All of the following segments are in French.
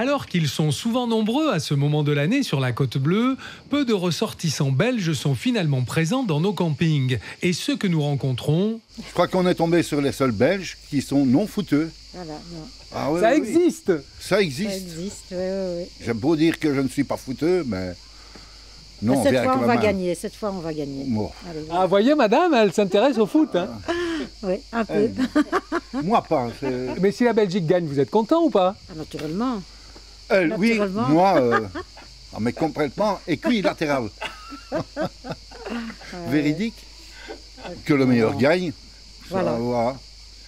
Alors qu'ils sont souvent nombreux à ce moment de l'année sur la côte bleue, peu de ressortissants belges sont finalement présents dans nos campings. Et ceux que nous rencontrons... Je crois qu'on est tombé sur les seuls belges qui sont non fouteux. Voilà, non. Ah ouais, Ça ouais, existe Ça Ça existe. existe, oui, oui, oui. J'aime beau dire que je ne suis pas fouteux, mais... Non, cette fois, on va main. gagner. Cette fois, on va gagner. Bon. Allez, Ah, voyez, madame, elle s'intéresse au foot. hein. oui, un peu. Eh, Moi pas. Mais si la Belgique gagne, vous êtes content ou pas? Ah, naturellement. Elle, oui, moi, euh, mais complètement équilatéral. Véridique. Que le meilleur gagne. Voilà.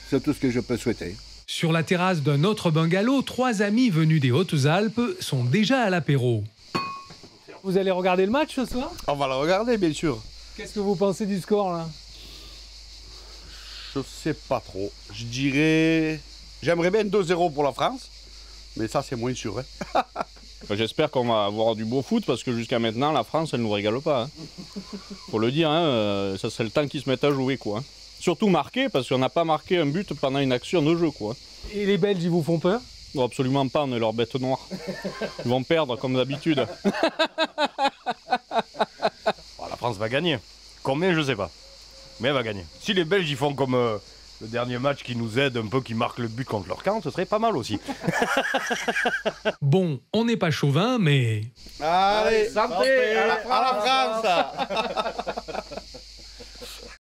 C'est tout ce que je peux souhaiter. Sur la terrasse d'un autre bungalow, trois amis venus des Hautes-Alpes sont déjà à l'apéro. Vous allez regarder le match ce soir? On va le regarder, bien sûr. Qu'est-ce que vous pensez du score là? Je sais pas trop. Je dirais. J'aimerais bien 2-0 pour la France, mais ça, c'est moins sûr. hein. J'espère qu'on va avoir du beau foot parce que jusqu'à maintenant, la France, elle nous régale pas. hein. Faut le dire, hein, euh, ça serait le temps qu'ils se mettent à jouer. Quoi, hein. Surtout marquer parce qu'on n'a pas marqué un but pendant une action de jeu. Quoi. Et les Belges, ils vous font peur? Non, absolument pas, on est leur bête noire. Ils vont perdre comme d'habitude. Bon, la France va gagner. Combien, je sais pas. Mais elle va gagner. Si les Belges ils font comme euh, le dernier match qui nous aide un peu, qui marque le but contre leur camp, ce serait pas mal aussi. Bon, on n'est pas chauvin, mais Allez, santé, à la, à la France